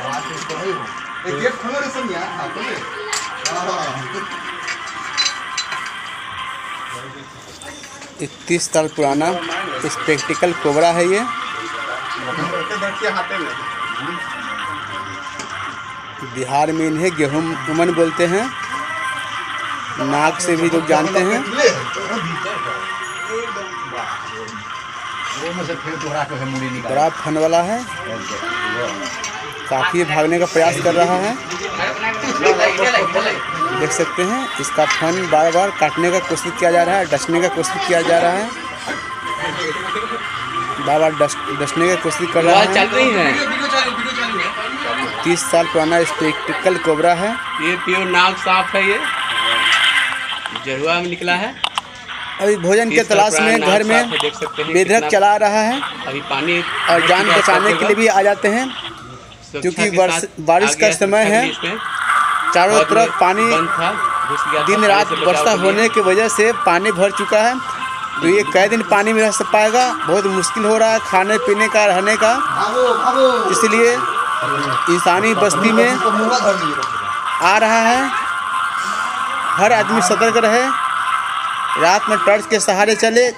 एक गेट खोलो रे सनिया हाँ खोले हाँ साल पुराना स्पेक्टिकल कोबरा है ये। बिहार में इन्हें गेहूँ उमन बोलते हैं। नाक से भी लोग जानते हैं। बड़ा फन वाला है। काफ़ी भागने का प्रयास कर रहा है। देख सकते हैं, इसका फन बार बार काटने का कोशिश किया जा रहा है, डसने का कोशिश किया जा रहा है। बार बार डस, डसने की कोशिश कर रहा है। चल रही है तीस साल पुराना स्पेक्टिकल कोबरा है। ये प्योर नाग साफ़ है ये। जरुआ में निकला है। अभी भोजन के तलाश में घर में कितना- चला रहा है अभी पानी और जान बचाने के लिए भी आ जाते हैं। क्योंकि बारिश का समय है। चारों तरफ़ पानी दिन रात वर्षा होने की वजह से पानी भर चुका है। तो ये कई दिन पानी में रह सक पाएगा। बहुत मुश्किल हो रहा है खाने पीने का रहने का। इसलिए इंसानी बस्ती में आ रहा है। हर आदमी सतर्क रहे, रात में टॉर्च के सहारे चले।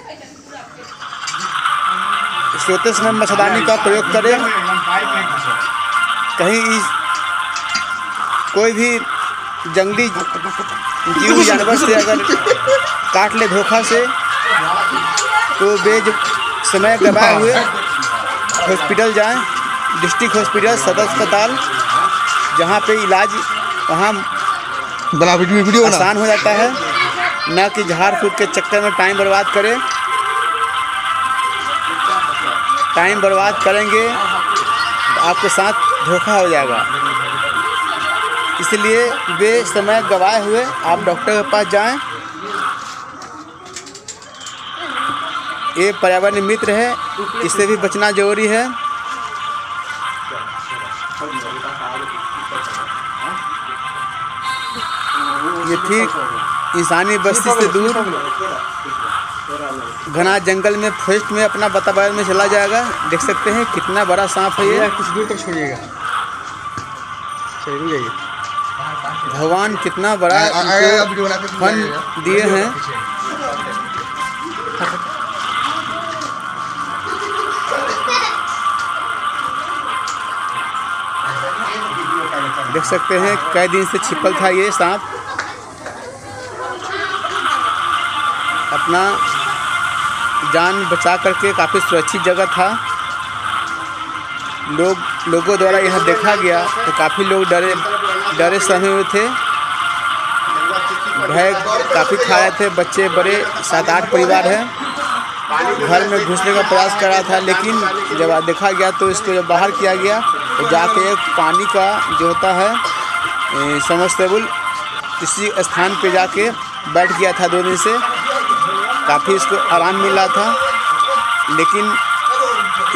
सोते समय मच्छरदानी का प्रयोग करें। कहीं इस कोई भी जंगली जीव, जानवर से अगर काट ले धोखा से तो वे जब समय गवाए हुए हॉस्पिटल जाएँ। डिस्ट्रिक्ट हॉस्पिटल, सदर अस्पताल, जहाँ पे इलाज, वहाँ बना वीडियो वीडियो आसान हो जाता है। न कि झाड़ फूक के चक्कर में टाइम बर्बाद करें। टाइम बर्बाद करेंगे तो आपके साथ धोखा हो जाएगा। इसलिए वे समय गवाए हुए, आप डॉक्टर के पास जाएँ। ये पर्यावरण मित्र है, इससे भी बचना ज़रूरी है। ये ठीक इंसानी बस्ती से दूर। घना जंगल में फॉरेस्ट में अपना वातावरण में चला जाएगा। देख सकते हैं कितना बड़ा सांप है ये। कुछ दूर तक छोड़िएगा। चलिए भगवान कितना बड़ा फन दिए हैं। देख सकते हैं कई दिन से छिपल था ये सांप। अपना जान बचा करके काफ़ी सुरक्षित जगह था। लोग, लोगों द्वारा यह देखा गया तो काफ़ी लोग डरे डरे सहमे हुए थे। भय काफ़ी खा रहे थे। बच्चे बड़े सात आठ परिवार हैं। घर में घुसने का प्रयास कर रहा था, लेकिन जब देखा गया तो इसको जब बाहर किया गया तो जाके एक पानी का जो होता है समस्तेबुल इसी स्थान पे जाके बैठ गया था दो दिन से। काफ़ी इसको आराम मिला था, लेकिन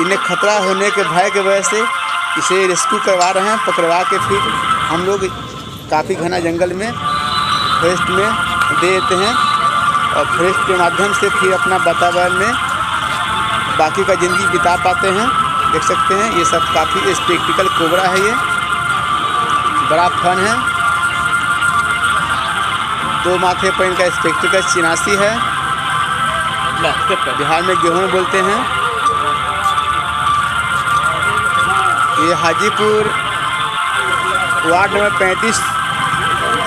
इन्हें खतरा होने के भय के वजह से इसे रेस्क्यू करवा रहे हैं, पकड़वा के फिर हम लोग काफ़ी घना जंगल में फॉरेस्ट में दे देते हैं और फॉरेस्ट के माध्यम से फिर अपना वातावरण में बाकी का ज़िंदगी बिता पाते हैं। देख सकते हैं, ये सब काफ़ी स्पेक्टिकल कोबरा है ये। बड़ा फन है। दो माथे पर इनका स्पेक्टिकल चिनासी है। बिहार में गेहूँ बोलते हैं। ये हाजीपुर वार्ड नंबर पैंतीस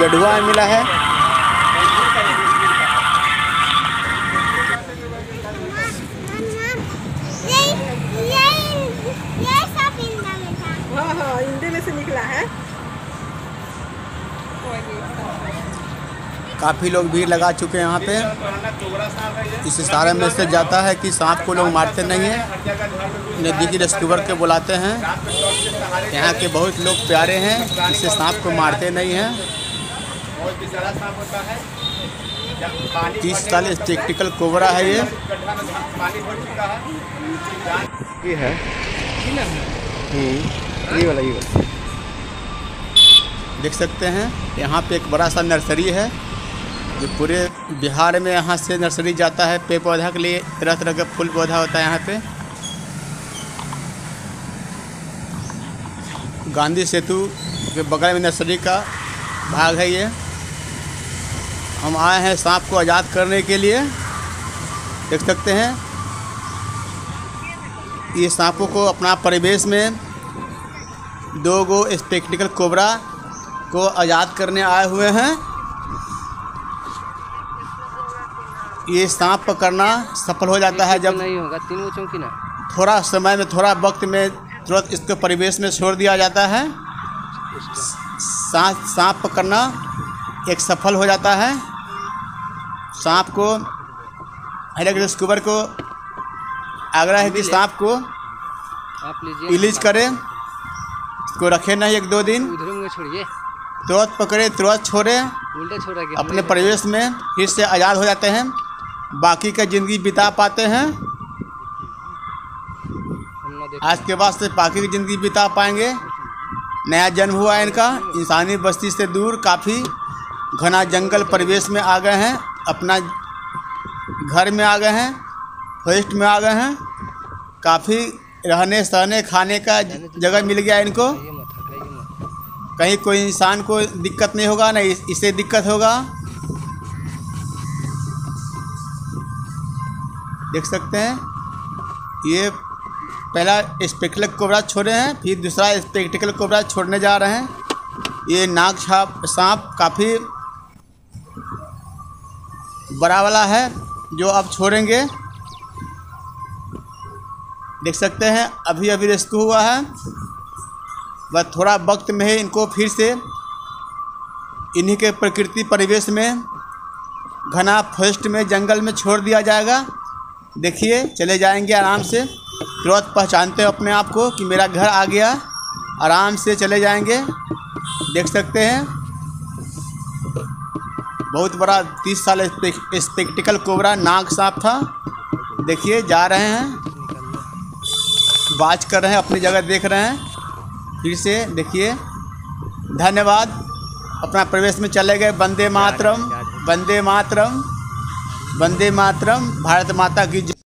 गढ़ुआ में मिला हाँ। काफ़ी लोग भीड़ लगा चुके हैं यहाँ पे। इस इशारे में से जाता है कि सांप को लोग मारते नहीं हैं। नज़दीकी रेस्क्यूबर के बुलाते हैं। यहाँ के बहुत लोग प्यारे हैं इससे सांप को मारते नहीं हैं। तीस साल टेक्टिकल कोबरा है ये। ये है। हम्म, ये वाला ये वाला। देख सकते हैं यहाँ पे एक बड़ा सा नर्सरी है। जो पूरे बिहार में यहाँ से नर्सरी जाता है, पेड़ पौधा के लिए तरह तरह का फूल पौधा होता है यहाँ पे। गांधी सेतु के बगल में नर्सरी का भाग है ये। हम आए हैं सांप को आज़ाद करने के लिए। देख सकते हैं। ये सांपों को अपना परिवेश में दो गो स्पेक्टिकल कोबरा को आज़ाद करने आए हुए हैं। ये सांप पकड़ना सफल हो जाता है जब नहीं होगा तीन चौकी ना। थोड़ा समय में थोड़ा वक्त में तुरंत इसको परिवेश में छोड़ दिया जाता है। सांप सांप पकड़ना एक सफल हो जाता है। सांप को स्कूबर को आग्रह है कि सांप को रिलीज़ करें इसको रखे नहीं एक दो दिन। छोड़िए। तुरंत पकड़े तुरंत छोड़ा। अपने परिवेश में फिर से आज़ाद हो जाते हैं। बाकी का ज़िंदगी बिता पाते हैं? आज के बाद से बाकी की ज़िंदगी बिता पाएँगे। नया जन्म हुआ है इनका। इंसानी बस्ती से दूर काफ़ी घना जंगल परिवेश में आ गए हैं। अपना घर में आ गए हैं। फॉरेस्ट में आ गए हैं। काफ़ी रहने सहने खाने का जगह मिल गया इनको। कहीं कोई इंसान को दिक्कत नहीं होगा, ना इसे दिक्कत होगा। देख सकते हैं। ये पहला स्पेक्टिकल कोबरा छोड़े हैं, फिर दूसरा स्पेक्टिकल कोबरा छोड़ने जा रहे हैं। ये नाग छाप, सांप काफ़ी बड़ा वाला है, जो अब छोड़ेंगे। देख सकते हैं अभी अभी रेस्क्यू हुआ है। बस थोड़ा वक्त में ही इनको फिर से इन्हीं के प्रकृति परिवेश में, घना फॉरेस्ट में, जंगल में छोड़ दिया जाएगा। देखिए, चले जाएँगे आराम से। तुरंत पहचानते हैं अपने आप को कि मेरा घर आ गया। आराम से चले जाएँगे। देख सकते हैं। बहुत बड़ा तीस साल स्पेक- स्पेक्टिकल कोबरा नाग सांप था। देखिए, जा रहे हैं। बाज कर रहे हैं, अपनी जगह देख रहे हैं। फिर से देखिए। धन्यवाद। अपना प्रवेश में चले गए। वंदे मातरम। वंदे मातरम। वंदे मातरम भारत माता की।